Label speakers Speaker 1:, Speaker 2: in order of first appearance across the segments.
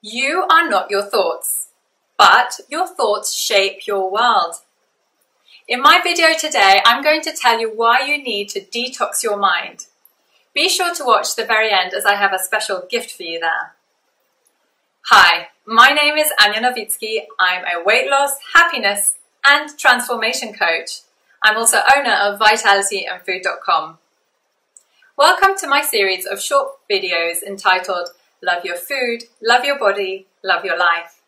Speaker 1: You are not your thoughts, but your thoughts shape your world. In my video today, I'm going to tell you why you need to detox your mind. Be sure to watch the very end as I have a special gift for you there. Hi, my name is Ania Nowicki. I'm a weight loss, happiness, and transformation coach. I'm also owner of vitalityandfood.com. Welcome to my series of short videos entitled Love Your Food, Love Your Body, Love Your Life.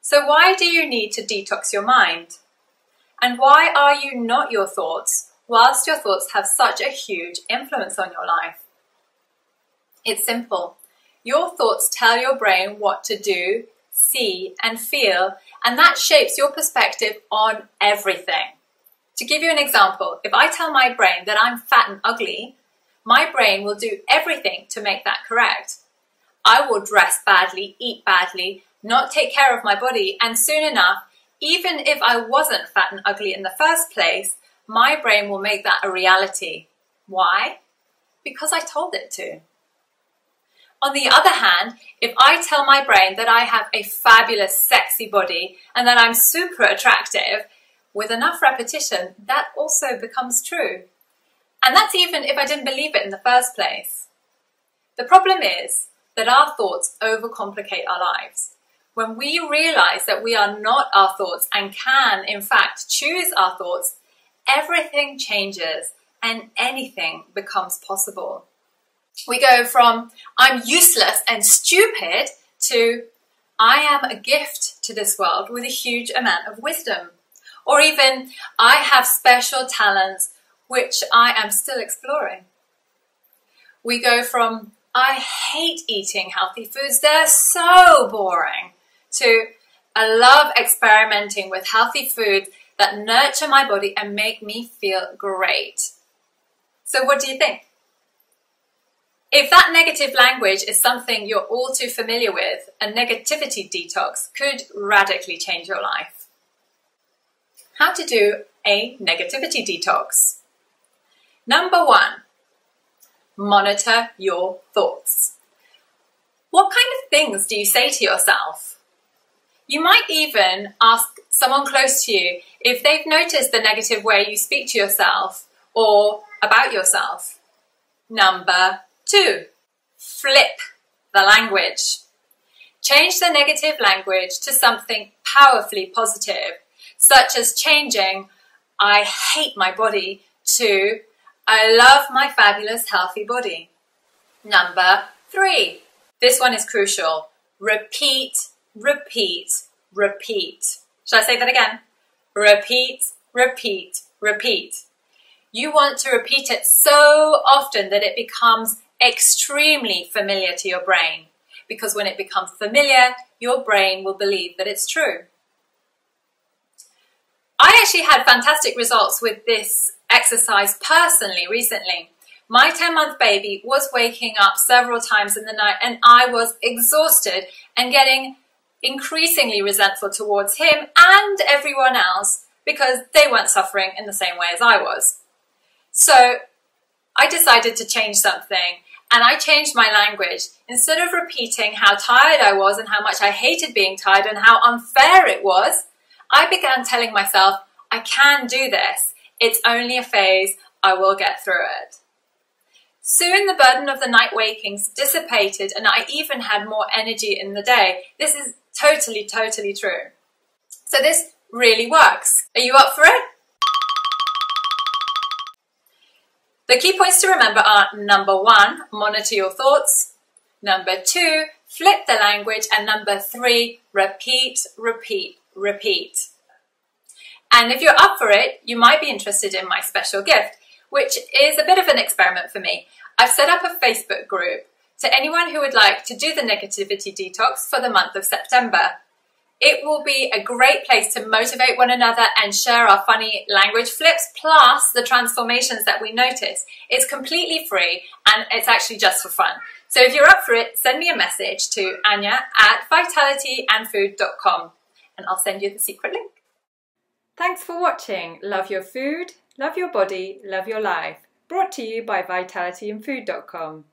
Speaker 1: So why do you need to detox your mind? And why are you not your thoughts whilst your thoughts have such a huge influence on your life? It's simple. Your thoughts tell your brain what to do, see, and feel, and that shapes your perspective on everything. To give you an example, if I tell my brain that I'm fat and ugly, my brain will do everything to make that correct. I will dress badly, eat badly, not take care of my body, and soon enough, even if I wasn't fat and ugly in the first place, my brain will make that a reality. Why? Because I told it to. On the other hand, if I tell my brain that I have a fabulous, sexy body and that I'm super attractive, with enough repetition, that also becomes true. And that's even if I didn't believe it in the first place. The problem is that our thoughts overcomplicate our lives. When we realize that we are not our thoughts and can, in fact, choose our thoughts, everything changes and anything becomes possible we go from I'm useless and stupid to I am a gift to this world with a huge amount of wisdom. Or even I have special talents which I am still exploring. We go from I hate eating healthy foods, they're so boring, to I love experimenting with healthy foods that nurture my body and make me feel great. So, what do you think? If that negative language is something you're all too familiar with, a negativity detox could radically change your life. How to do a negativity detox. Number one, monitor your thoughts. What kind of things do you say to yourself? You might even ask someone close to you if they've noticed the negative way you speak to yourself or about yourself. Number Two, flip the language. Change the negative language to something powerfully positive, such as changing I hate my body to I love my fabulous healthy body. Number three, this one is crucial. Repeat, repeat, repeat. Shall I say that again? Repeat, repeat, repeat. You want to repeat it so often that it becomes extremely familiar to your brain because when it becomes familiar, your brain will believe that it's true. I actually had fantastic results with this exercise personally recently. My 10 month baby was waking up several times in the night and I was exhausted and getting increasingly resentful towards him and everyone else because they weren't suffering in the same way as I was. So I decided to change something and I changed my language. Instead of repeating how tired I was and how much I hated being tired and how unfair it was, I began telling myself, I can do this. It's only a phase. I will get through it. Soon the burden of the night wakings dissipated and I even had more energy in the day. This is totally, totally true. So this really works. Are you up for it? The key points to remember are number one, monitor your thoughts. Number two, flip the language. And number three, repeat, repeat, repeat. And if you're up for it, you might be interested in my special gift, which is a bit of an experiment for me. I've set up a Facebook group to anyone who would like to do the negativity detox for the month of September. It will be a great place to motivate one another and share our funny language flips, plus the transformations that we notice. It's completely free and it's actually just for fun. So if you're up for it, send me a message to Ania at vitalityandfood.com and I'll send you the secret link. Thanks for watching. Love your food, love your body, love your life. Brought to you by vitalityandfood.com.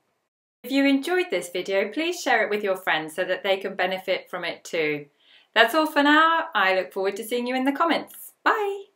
Speaker 1: If you enjoyed this video, please share it with your friends so that they can benefit from it too. That's all for now. I look forward to seeing you in the comments. Bye!